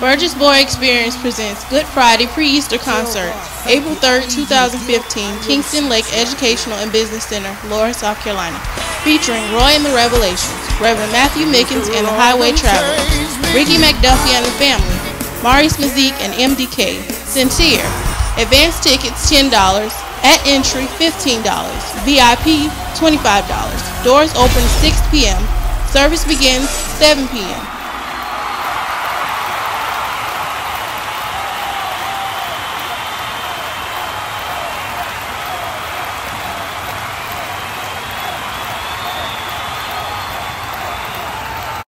Burgess Boy Experience presents Good Friday Pre-Easter Concert, April 3, 2015, Kingston Lake Educational and Business Center, Loris, South Carolina, featuring Roy and the Revelations, Reverend Matthew Mickens and the Highway Travelers, Ricky McDuffie and the Family, Maurice McZeke and MDK, Cinseer. Advance tickets $10, at entry $15, VIP $25. Doors open 6 p.m. Service begins 7 p.m.